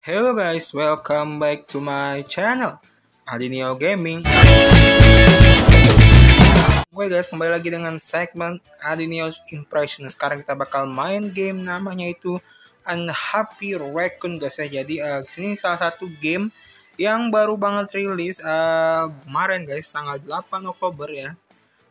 Hello guys, welcome back to my channel Adinio Gaming. Oke guys, kembali lagi dengan segmen Adinio's Impression Sekarang kita bakal main game namanya itu Unhappy Raccoon guys ya. Jadi uh, sini salah satu game yang baru banget rilis uh, kemarin guys, tanggal 8 Oktober ya.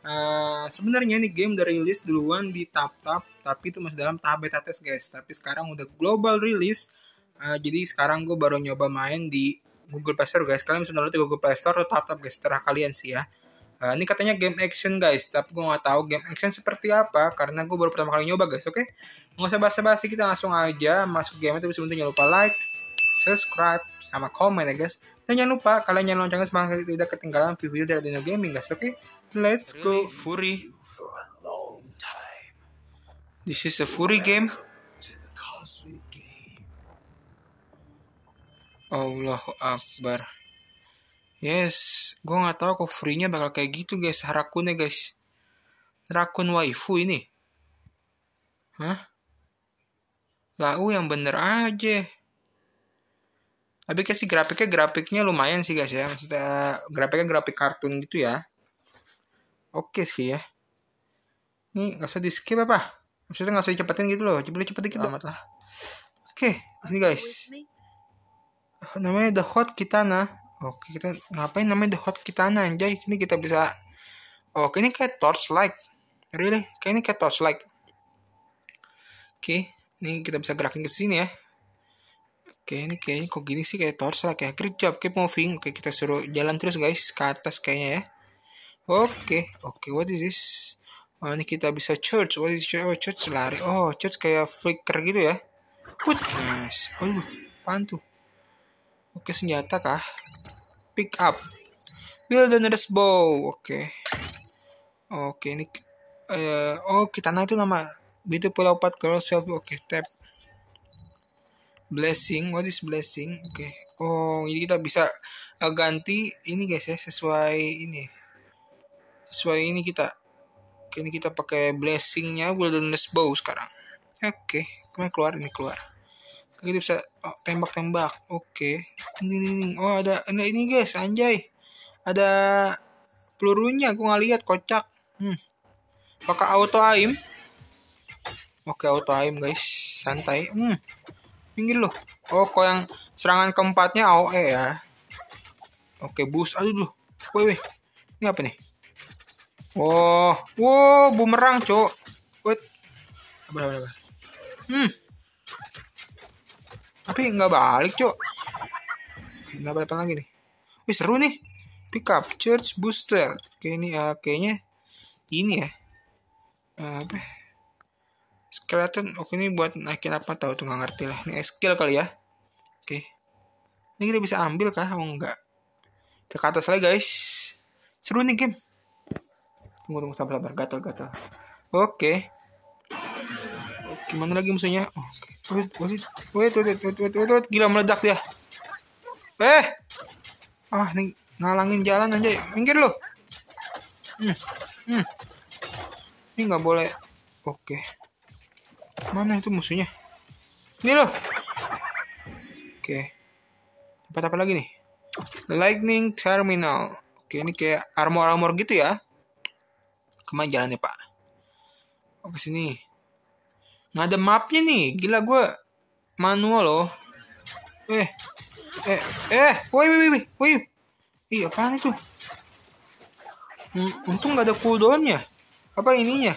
Uh, sebenarnya ini game udah rilis duluan di tap-tap tapi itu masih dalam tahap beta test guys. Tapi sekarang udah global release Uh, jadi sekarang gue baru nyoba main di Google Play Store guys. Kalian bisa download di Google Play Store atau tap-tap guys. Terah kalian sih ya. Uh, ini katanya game action guys, tapi gue nggak tahu game action seperti apa karena gue baru pertama kali nyoba guys. Oke, okay? nggak usah basa-basi kita langsung aja masuk game itu sebelumnya jangan lupa like, subscribe, sama komen ya guys. Dan jangan lupa kalian nyalain loncengnya supaya tidak ketinggalan video dari Dino Gaming guys. Oke, okay? let's go. Fury. This is a Fury game. Allahu Akbar. Yes, gue nggak tahu kok free-nya bakal kayak gitu guys, harakunnya guys. Rakun waifu ini. Hah? Lau yang bener aja. Tapi kasih grafiknya grafiknya lumayan sih guys ya. Maksudnya grafiknya grafik kartun gitu ya. Oke sih ya. Ini nggak usah di skip apa? Maksudnya nggak usah dicepetin gitu loh. Coba cepet dikit amat lah. Oke, ini guys namanya The Hot Kitana. Oke, kita ngapain namanya The Hot Kitana anjay? Ini kita bisa Oke, ini kayak torchlight. Really? Kayak ini kayak torchlight. Oke, ini kita bisa gerakin ke sini ya. Oke, ini kayaknya kok gini sih kayak torchlight ya. Great job, keep moving. Oke, kita suruh jalan terus guys ke atas kayaknya ya. Oke, oke, what is this? Oh, ini kita bisa church. What is church? Oh, church lari. Oh, church kayak flicker gitu ya. Put, nice. Oh, apaan tuh? Oke, senjata kah? Pick up. Wilderness bow. Oke. Oke, ini uh, oh Kitana itu nama Beautiful Leopard Girl Self. Oke, tap. Blessing. What is blessing? Oke. Oh, jadi kita bisa uh, ganti ini guys ya sesuai ini. Sesuai ini kita. Oke, ini kita pakai blessingnya Wilderness bow sekarang. Oke, ke mana keluar ini keluar kita bisa oh, tembak-tembak. Oke. Okay. ini oh ada ada ini guys. Anjay. Ada pelurunya. Gue nggak lihat. Kocak. Hmm. pakai auto aim. Oke auto aim guys. Santai. Hmm. pinggir loh oh kok yang serangan keempatnya AOE ya? Oke boost. Aduh dulu wih wih ini apa nih? Oh. Wow bumerang cok. Wait. Apa apa apa? Hmm tapi nggak balik cok. Nggak apa lagi nih? Wih seru nih. Pick up church booster. Oke ini uh, kayaknya ini ya. Uh, apa skeleton. Oke ini buat naikin apa? Tahu tuh nggak ngerti lah. Ini skill kali ya. Oke. Ini kita bisa ambil kah? Oh enggak kita ke atas lagi guys. Seru nih game. Tunggu tunggu. Sabar sabar. Gatal gatal. Oke gimana lagi musuhnya oke Wait, wait, wait, wait, wait, wait, gila meledak dia. Eh, ah, nih ngalangin jalan aja, minggir lo. Hmm, hmm. Ini nggak boleh. Oke. Mana itu musuhnya? Ini loh. Oke. Tempat apa lagi nih? Lightning Terminal. Oke, ini kayak armor-armor gitu ya. Ke mana jalannya, Pak? Oh, ke sini nggak ada mapnya nih. Gila gue manual loh. Eh eh eh woi woi woi woi. Ih apaan itu? Untung nggak ada cooldownnya. Apa ininya?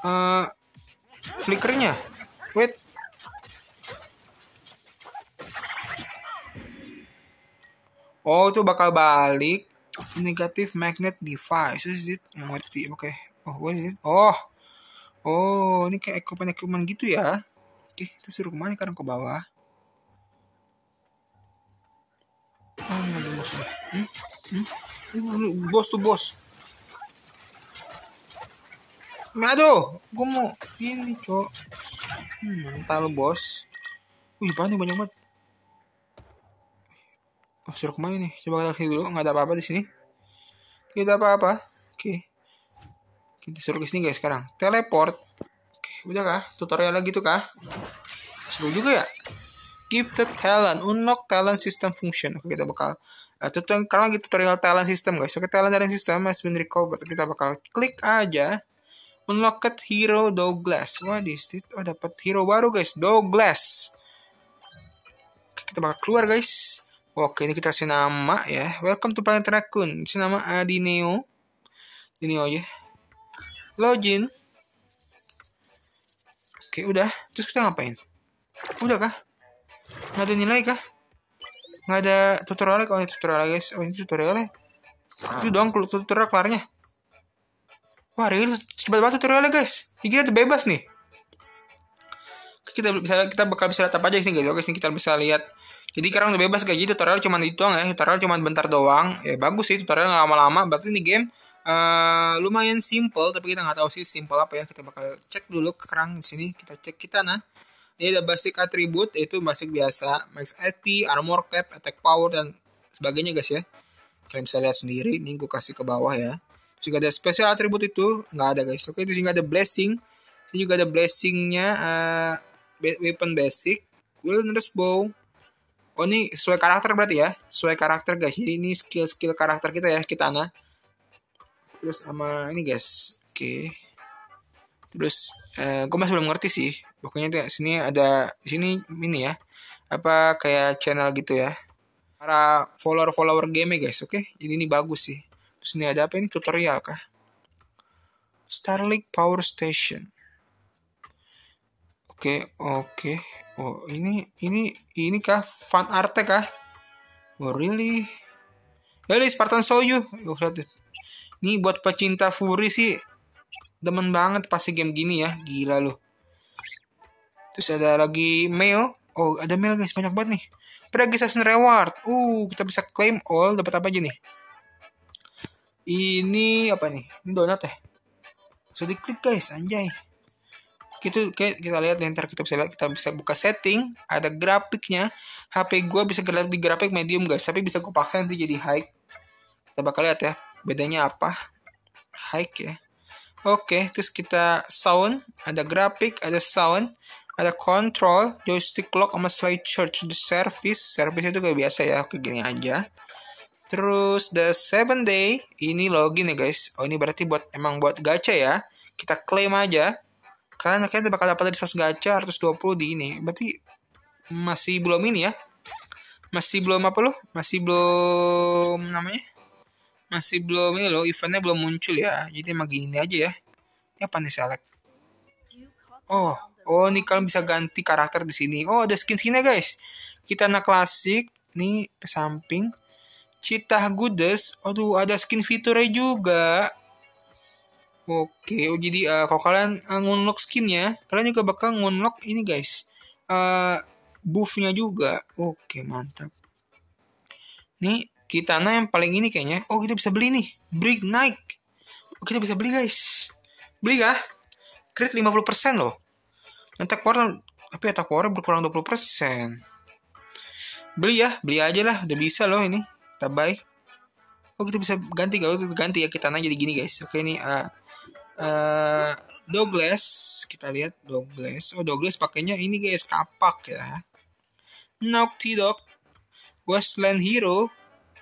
Uh, flickernya. Wait. Oh itu bakal balik negatif magnet device. Is it? Oke. Okay. oh what is it? Oh Oh, ini kayak equipment-equipment gitu ya. Oke, kita suruh ke mana sekarang ke bawah. Oh, ini ada musuh. Hmm? Hmm? Ini bos tuh bos. Aduh, gue mau ini cok. Hmm, mental bos. Wih, banyak banyak banget. Oh, suruh ke mana nih? Coba kita dulu, nggak ada apa-apa di sini. Tidak apa-apa. Kita suruh ke sini guys sekarang. Teleport. Oke, udah kah? Tutorial lagi tuh kah? Seru juga ya? Gifted talent, unlock talent system function. Oke, kita bakal uh, tutorial lagi tutorial talent system guys. Oke, talent talent system has been recovered. Kita bakal klik aja. Unlocked hero Douglas. What is it? Oh, dapat hero baru guys, Douglas. Oke, kita bakal keluar guys. Oke, ini kita kasih nama ya. Welcome to Planet Raccoon. Kasih nama Adineo. Adineo ya. Login. Oke, udah. Terus kita ngapain? Udah kah? nggak ada nilai kah? Nggak ada tutorialnya kalau ini tutorial guys. Oh ini tutorialnya itu doang tutorial kelarnya. Wah real cepat banget tutorialnya guys. Ini kita bebas nih. Kita bisa kita bakal bisa lihat apa aja sih guys. Oke sini kita bisa lihat. Jadi sekarang udah bebas guys. Jadi tutorial cuma itu doang ya. Tutorial cuma bentar doang. Ya bagus sih tutorial lama-lama. Berarti ini game uh, lumayan simple tapi kita nggak tahu sih simple apa ya kita bakal cek dulu kerang di sini kita cek kita nah ini ada basic attribute itu basic biasa, max AP, armor cap, attack power dan sebagainya guys ya. Kalian bisa lihat sendiri, ini gue kasih ke bawah ya. Juga ada special attribute itu nggak ada guys. Oke, itu juga ada blessing. Ini juga ada blessingnya uh, weapon basic, wilderness bow. Oh ini sesuai karakter berarti ya, sesuai karakter guys. Jadi ini skill-skill karakter kita ya, kita nah. Terus sama ini guys, oke. Terus uh, gue masih belum ngerti sih. Pokoknya sini ada sini ini ya. Apa kayak channel gitu ya. Para follower follower game guys. Oke? Okay? ini ini bagus sih. Terus ini ada apa ini? Tutorial kah? Starlink Power Station. Oke okay, oke. Okay. oh ini ini ini kah? Fan art kah? Oh really? Really Spartan Soyu? Oh, ini buat pecinta Fury sih demen banget pasti game gini ya gila loh Terus ada lagi mail. Oh, ada mail guys, banyak banget nih. Registration reward. Uh, kita bisa claim all. Dapat apa aja nih? Ini apa nih? Ini donat ya? Bisa diklik guys, anjay. Gitu kayak kita lihat nih, ntar kita bisa lihat kita bisa buka setting, ada grafiknya. HP gue bisa di grafik medium guys, tapi bisa gue paksa nanti jadi high. Kita bakal lihat ya, bedanya apa? High ya. Oke, terus kita sound, ada grafik, ada sound ada control joystick lock sama slide charge. The service service itu kayak biasa ya kayak gini aja. Terus the seven day ini login ya guys. Oh ini berarti buat emang buat gacha ya. Kita klaim aja. Karena kalian bakal dapat dari sos gacha 120 di ini. Berarti masih belum ini ya? Masih belum apa loh masih belum namanya masih belum ini loh eventnya belum muncul ya jadi emang gini aja ya ini apa nih select oh Oh, ini kalian bisa ganti karakter di sini. Oh, ada skin-skinnya guys. Kita anak klasik. Nih ke samping. Cita Goodes. Aduh, ada skin fiturnya juga. Oke, oh jadi uh, kalau kalian uh, ngunlock skinnya, kalian juga bakal ngunlock ini guys. Uh, buffnya juga. Oke, mantap. Nih, kita nah yang paling ini kayaknya. Oh, kita bisa beli nih. Brick Nike. Oh, kita bisa beli guys. Beli kah? Crit 50% loh. Attack power tapi attack power berkurang 20%. Beli ya, beli aja lah, udah bisa loh ini. Buy. Oh, kita bisa ganti gak? Ganti ya kita nanya jadi gini guys. Oke ini uh, uh, Douglas, kita lihat Douglas. Oh, Douglas pakainya ini guys, kapak ya. Naughty Dog, Westland Hero,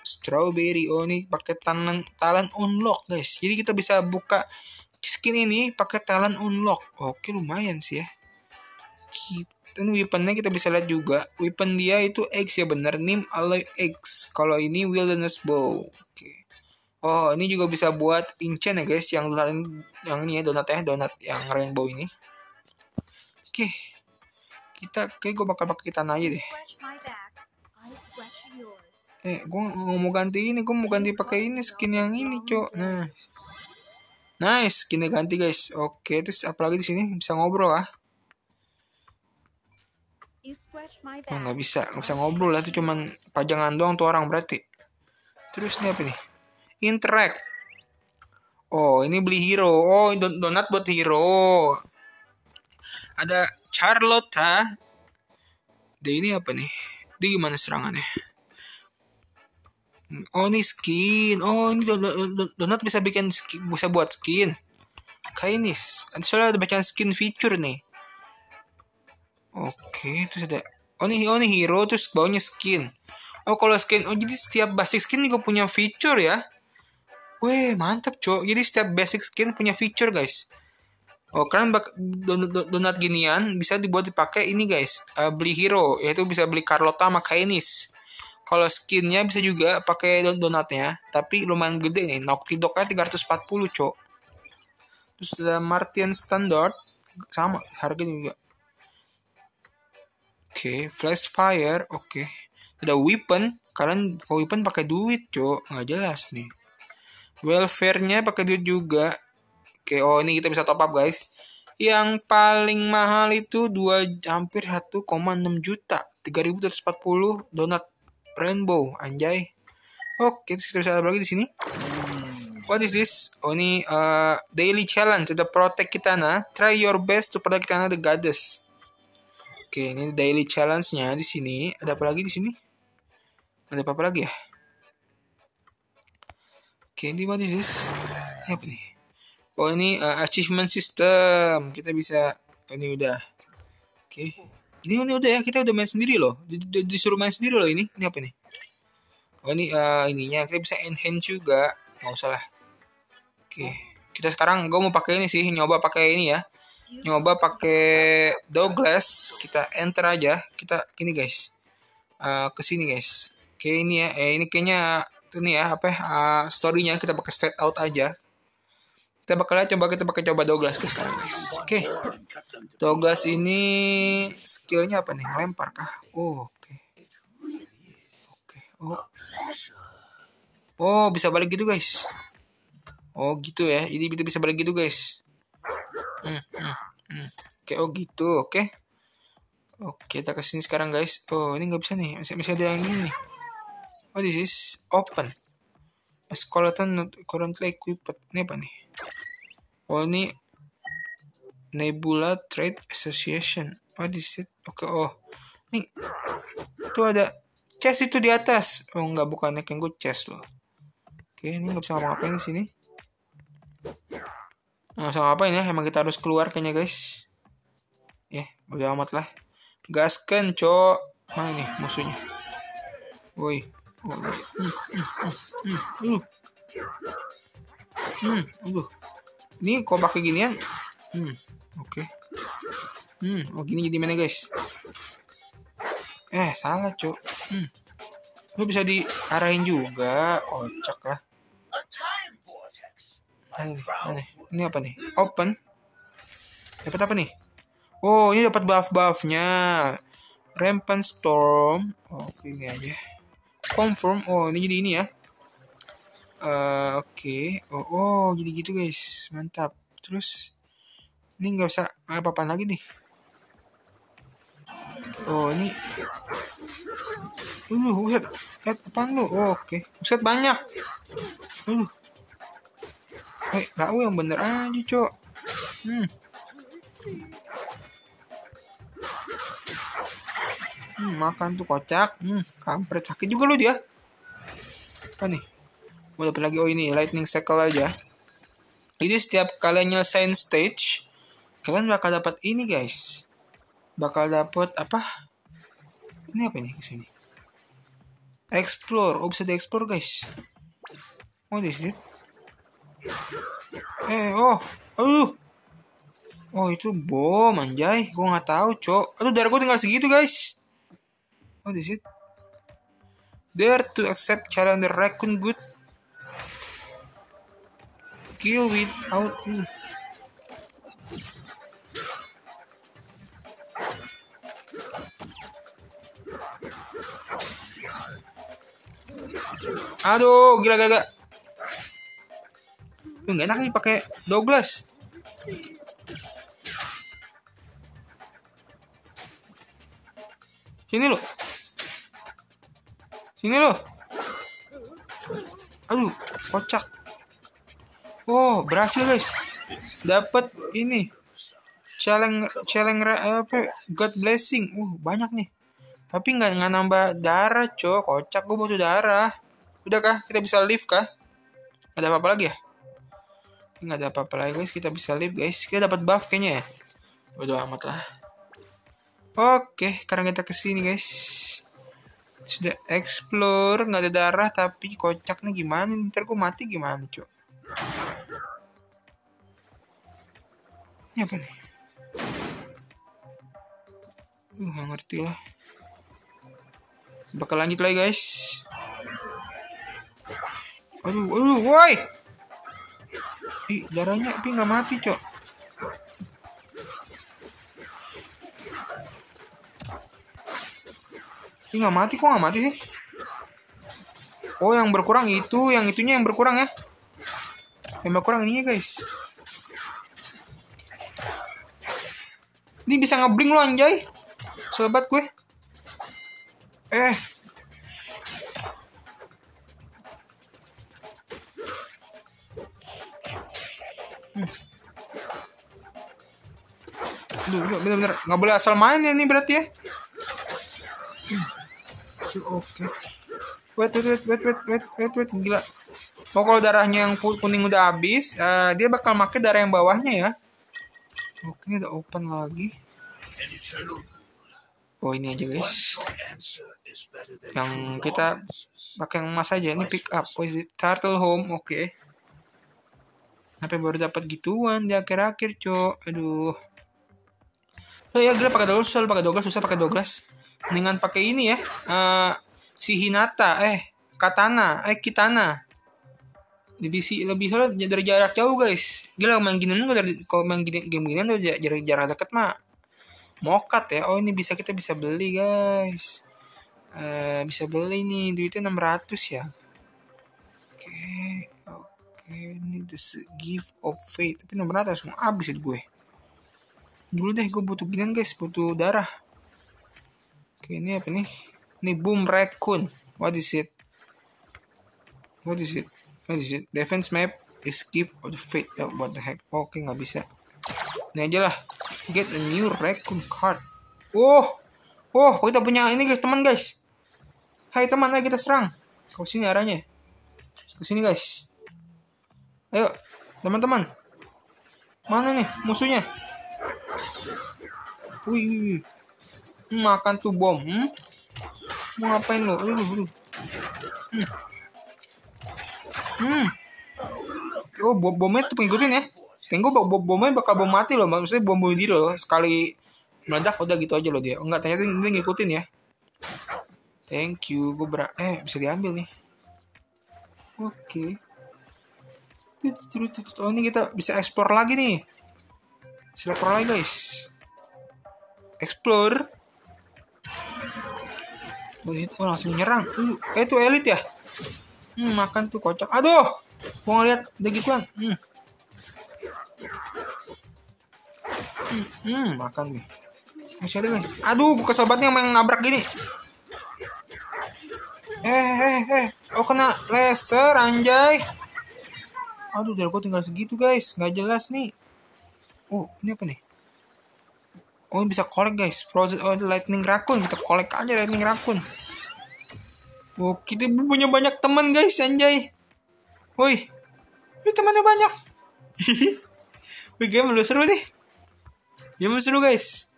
Strawberry. Oh, ini pakai talent talent unlock guys. Jadi kita bisa buka skin ini pakai talent unlock. Oke, lumayan sih ya. Dan weaponnya kita bisa lihat juga. Weapon dia itu X ya bener. Nim alloy X. Kalau ini wilderness bow. Oke. Oh ini juga bisa buat incen ya guys. Yang donat yang ini ya donat ya donat yang rainbow ini. Oke. Kita kayak gue bakal pakai kita aja deh eh gue mau ganti ini gue mau ganti pakai ini skin yang ini cok nah nice skinnya ganti guys oke terus apalagi di sini bisa ngobrol ah Oh nggak bisa, nggak bisa ngobrol lah itu cuman pajangan doang tuh orang berarti. Terus ini apa nih? Interact. Oh ini beli hero. Oh don donat buat hero. Ada Charlotte Dia ini apa nih? Dia gimana serangannya? Oh ini skin. Oh ini don don donat bisa bikin skin, bisa buat skin. Kainis. Soalnya ada bacaan skin feature nih. Oke, terus ada Oh nih, oh nih hero terus bawahnya skin. Oh kalau skin, oh jadi setiap basic skin juga punya feature ya. Weh mantap cok. Jadi setiap basic skin punya feature guys. Oh kalian bak donat, donat ginian bisa dibuat dipakai ini guys. Uh, beli hero yaitu bisa beli Carlota sama Kainis. Kalau skinnya bisa juga pakai don donatnya, tapi lumayan gede nih. Naughty Dog-nya 340 cok. Terus ada Martian Standard sama harganya juga okay, flash fire, oke. Okay. Ada weapon, kalian kalau weapon pakai duit, cok. Nggak jelas nih. Welfare-nya pakai duit juga. Oke, okay, oh ini kita bisa top up, guys. Yang paling mahal itu 2 hampir 1,6 juta. 3240 donat rainbow, anjay. Oke, okay, kita bisa lagi di sini? What is this? Oh ini uh, daily challenge. Ada protect kita nah. Try your best to protect kita the goddess. Oke, ini daily challenge-nya di sini. Ada apa lagi di sini? Ada apa, -apa lagi ya? Oke, ini what is this? Ini apa nih? Oh, ini uh, achievement system. Kita bisa oh, ini udah. Oke. Ini ini udah ya, kita udah main sendiri loh. Disuruh main sendiri loh ini. Ini apa nih? Oh, ini uh, ininya kita bisa enhance juga. Nggak usah lah. Oke. Kita sekarang gue mau pakai ini sih, nyoba pakai ini ya nyoba pakai Douglas kita enter aja kita gini guys uh, ke sini guys oke ini ya eh, ini kayaknya ini ya apa uh, storynya kita pakai straight out aja kita bakal coba kita pakai coba Douglas guys sekarang guys oke okay. Douglas ini skillnya apa nih lempar kah oh, oke okay. oke okay. oh oh bisa balik gitu guys oh gitu ya jadi kita bisa balik gitu guys Hmm, hmm, hmm. Oke, oh gitu, oke. Oke, kita ke sini sekarang guys. Oh, ini nggak bisa nih. Masih, masih ada yang ini nih. Oh, this is open. A skeleton not currently equipped. Ini apa nih? Oh, ini Nebula Trade Association. Oh, this it. Oke, oh. Nih. Itu ada chest itu di atas. Oh, nggak bukan yang gue chest loh. Oke, ini nggak bisa ngomong apa di sini. Nggak usah ngapain ya, emang kita harus keluar kayaknya guys. Ya, udah amat lah. Gaskan, cok. Mana nih musuhnya? Woi. Oh, hmm, hmm, hmm, hmm, Ini kok pakai ginian? Hmm, oke. Okay. Hmm, oh gini jadi mana guys? Eh, salah, cok. Hmm. Lu bisa diarahin juga, kocak lah. Aneh ini apa nih open dapat apa nih oh ini dapat buff buffnya rampant storm oke ini aja confirm oh ini jadi ini ya uh, oke okay. oh, oh jadi gitu guys mantap terus ini nggak usah apa apa lagi nih oh ini uh buset lihat apaan lu oh, oke okay. buset banyak uh Eh, lau yang bener aja, Cok. Hmm. Hmm, makan tuh kocak. Hmm, kampret sakit juga lu dia. Apa nih? Mau dapat lagi oh ini lightning cycle aja. Ini setiap kalian nyelesain stage, kalian bakal dapat ini, guys. Bakal dapat apa? Ini apa nih ke sini? Explore. Oh, bisa di-explore, guys. Oh, this it. Eh, oh, aduh. Oh, itu bom, anjay. Gue nggak tahu, cok. Aduh, darah gue tinggal segitu, guys. Oh, this it. Dare to accept challenge the raccoon good. Kill without... Uh. Aduh, gila gila. gila. Nggak enak nih pakai Douglas. Sini lo. Sini lo. Aduh, kocak. Oh, berhasil guys. Dapat ini. Challenge challenge apa? God blessing. Uh, banyak nih. Tapi nggak nggak nambah darah, cok. Kocak gue butuh darah. Udah kah? Kita bisa live kah? Ada apa-apa lagi ya? nggak ada apa-apa lagi guys kita bisa live guys kita dapat buff kayaknya ya udah amat lah Oke, sekarang kita ke sini guys. Sudah explore, nggak ada darah tapi kocak nih gimana? Ntar gue mati gimana, cok? Ini apa nih? Uh, gak ngerti lah. Bakal lanjut lagi guys. Aduh, aduh, woi. Ih, darahnya tapi nggak mati, cok. Ih, nggak mati kok nggak mati sih? Oh, yang berkurang itu, yang itunya yang berkurang ya. Yang berkurang ini ya, guys. Ini bisa ngebling lo anjay. Sobat gue. Eh. Hmm. Duh, bener-bener nggak boleh asal main ya nih berarti ya. Hmm. Oke. Okay. Wait, wait, wait, wait, wait, wait, wait, wait, gila. Oh kalau darahnya yang kuning udah habis, uh, dia bakal make darah yang bawahnya ya. Oke, udah open lagi. Oh ini aja guys. Yang kita pakai yang emas aja. Ini pick up. Oh, is it turtle home? Oke. Okay. Sampai baru dapat gituan di akhir-akhir, cok. Aduh. Oh ya, gue pakai Douglas, pakai Douglas, susah pakai Douglas. Mendingan pakai ini ya. Uh, si Hinata, eh Katana, eh Kitana. Sih lebih soalnya dari jarak jauh guys. Gila main gini dari kalau main gini game gini tuh jarak jarak dekat mah mokat ya. Oh ini bisa kita bisa beli guys. Uh, bisa beli nih duitnya 600 ya. Oke. Oke, ini the gift of faith. Tapi 600 semua habis itu gue. Dulu deh gue butuh ginian guys, butuh darah. Oke, ini apa nih? Ini boom raccoon. What is it? What is it? Defense map gift of the fate. Oh, what the heck? Oke, okay, nggak bisa. Ini aja lah. Get a new raccoon card. Oh, oh, kita punya ini guys, teman guys. Hai teman, ayo kita serang. Kau sini arahnya. Ke sini guys. Ayo, teman-teman. Mana nih musuhnya? Wih, wih, wih. Makan tuh bom. Hmm? Mau ngapain lo? Aduh, aduh. Hmm. Hmm. Oh, bom bomnya tuh ngikutin ya. Kayak gue bom bomnya bakal bom mati loh. Maksudnya bom bunuh diri loh. Sekali meledak udah gitu aja loh dia. Enggak, ternyata dia ngikutin ya. Thank you. Gue ber eh bisa diambil nih. Oke. Okay. Oh ini kita bisa explore lagi nih. Bisa explore lagi guys. Explore. Oh, oh langsung nyerang. Uh, eh itu elit ya? Hmm, makan tuh kocak. Aduh, mau ngeliat udah gituan. Hmm. Hmm, hmm makan nih. Masih ada guys. Aduh, gue kesel banget nih sama yang nabrak gini. Eh, eh, eh. Oh, kena laser, anjay. Aduh, dari gue tinggal segitu, guys. Nggak jelas nih. Oh, ini apa nih? Oh, bisa collect, guys. Frozen oh, lightning raccoon. Kita collect aja lightning raccoon. Oh, kita punya banyak teman guys, anjay. Woi, ini temannya banyak. Wih, game lu seru nih. Game lu seru guys.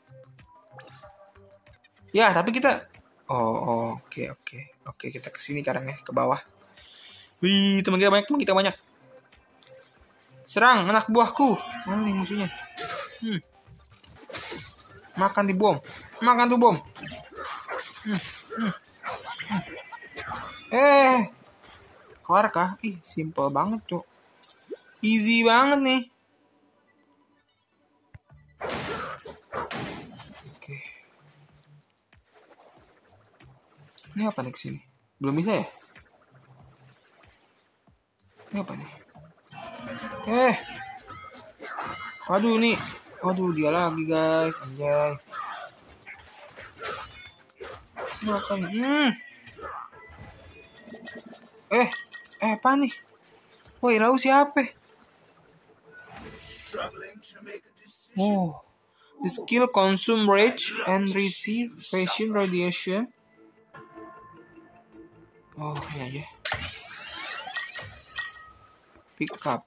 Ya, tapi kita Oh, oke oh, oke okay, oke. Okay. Kita ke sini sekarang ya, ke bawah. Wih, teman kita banyak, teman kita banyak. Serang anak buahku. Mana nih musuhnya? Hmm. Makan di bom. Makan tuh bom. Hmm. Hmm. Hmm. Eh, keluar kah? Ih, simple banget, cok. Easy banget nih. Oke. Ini apa nih ke sini? Belum bisa ya? Ini apa nih? Eh. Waduh nih. Waduh dia lagi guys. Anjay. Makan. Hmm. Eh apa nih? Woi, lau siapa? Oh, the skill consume rage and receive fashion radiation. Oh, ini aja. Pick up.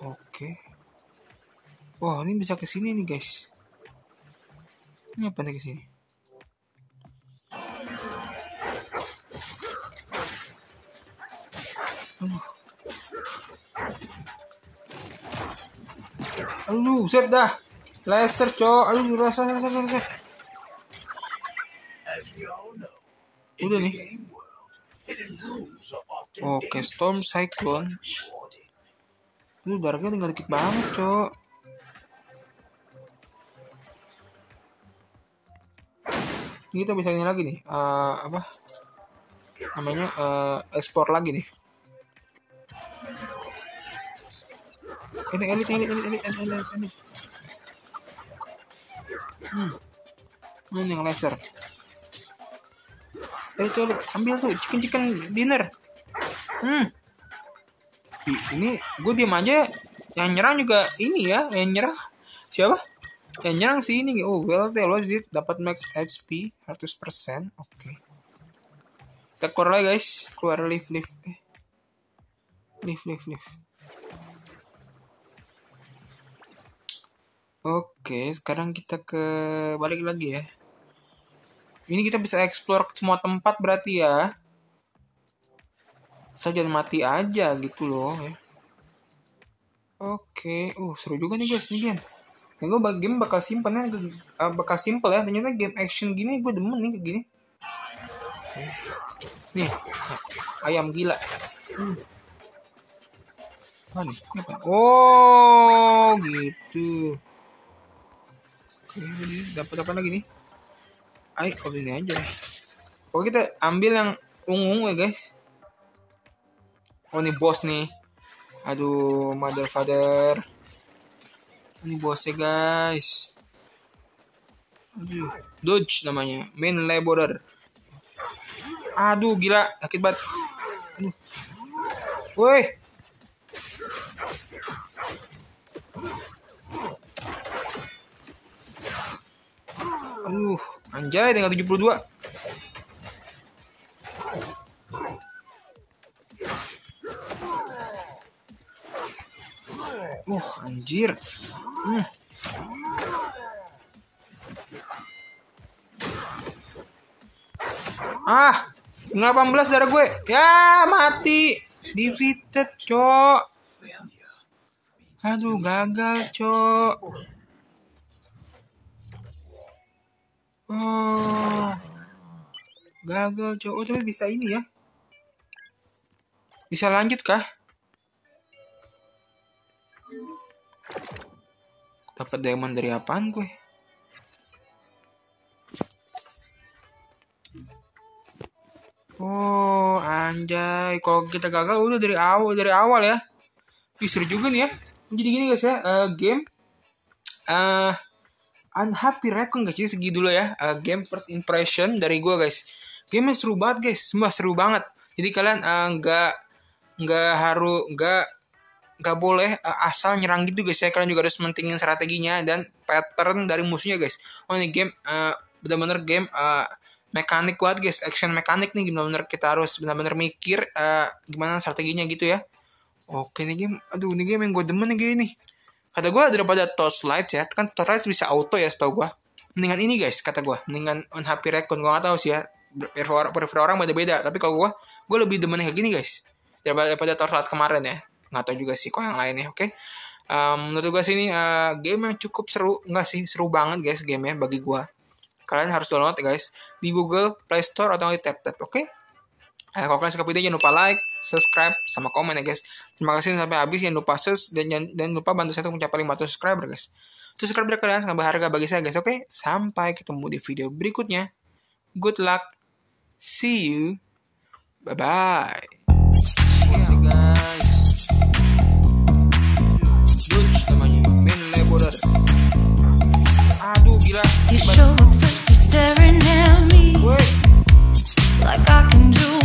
Oke. Wah, ini bisa ke sini nih, guys. Ini apa nih ke sini? Aduh. Set dah. Laser, cok. Aduh, laser, laser, laser. Udah nih. Oke, Storm Cyclone. Aduh, darahnya tinggal dikit banget, cok. Ini kita bisa ini lagi nih. Uh, apa? Namanya uh, ekspor lagi nih. Ini elit, elit, elit, elit, elit, elit. Hmm. Mana yang laser? Elit, elit, ambil tuh chicken chicken dinner. Hmm. Ini gue diam aja. Yang nyerang juga ini ya, yang nyerang siapa? Yang nyerang sih ini. Oh, well, was it dapat max HP 100%. Oke. Okay. Kita keluar lagi guys. Keluar lift lift. Eh. Lift lift lift. Oke, sekarang kita ke balik lagi ya. Ini kita bisa explore semua tempat berarti ya. Saya jangan mati aja gitu loh ya. Oke, uh seru juga nih guys ini game. Ya, gue game bakal simpen ya, uh, bakal simple ya. Ternyata game action gini gue demen nih kayak gini. Oke. Nih, ayam gila. Uh. Mana? Oh, gitu. Dapat apa lagi nih? Ayo, oh ini aja deh. Pokoknya kita ambil yang ungu ya guys. Oh ini bos nih. Aduh, mother father. Ini bosnya guys. Aduh, Dodge namanya, main laborer. Aduh, gila, sakit banget. Aduh. Woi, Aduh, anjay tinggal 72. Uh, anjir. Hmm. Ah, 18 darah gue. Ya, mati. Defeated, cok. Aduh, gagal, cok. Oh. Gagal, cowok. Oh, tapi bisa ini ya. Bisa lanjut kah? Dapat diamond dari apaan gue? Oh, anjay. Kalau kita gagal udah dari awal dari awal ya. Seru juga nih ya. Jadi gini guys ya, uh, game uh, Unhappy Raccoon guys. Jadi segi dulu ya. Uh, game first impression dari gue guys. Game seru banget guys. Semua seru banget. Jadi kalian eh, nggak uh, nggak harus nggak nggak boleh uh, asal nyerang gitu guys ya. Kalian juga harus mentingin strateginya dan pattern dari musuhnya guys. Oh ini game uh, benar-benar game uh, mekanik banget guys. Action mekanik nih benar-benar kita harus benar-benar mikir uh, gimana strateginya gitu ya. Oke nih game, aduh ini game yang gue demen nih gini kata gue daripada torchlight ya kan torchlight bisa auto ya setahu gue mendingan ini guys kata gue mendingan on HP gue gak tahu sih ya. Prefer, prefer orang beda-beda. Tapi kalau gue gue lebih demen kayak gini guys. Daripada, daripada torchlight kemarin ya. Nggak tahu juga sih kok yang lainnya oke? Okay? um, menurut gue sih ini uh, game yang cukup seru enggak sih seru banget guys game ya bagi gue kalian harus download guys di Google Play Store atau di Tap Tap oke? okay? Eh, kalau kalian suka video jangan lupa like, subscribe, sama komen ya guys. Terima kasih sampai habis. Jangan lupa sus dan jangan, dan lupa bantu saya untuk mencapai 500 subscriber guys. Subscriber kalian sangat berharga bagi saya guys. Oke, sampai ketemu di video berikutnya. Good luck. See you. Bye-bye. You guys. Namanya. Aduh, show up first, you're staring at me. Wait. Like I can do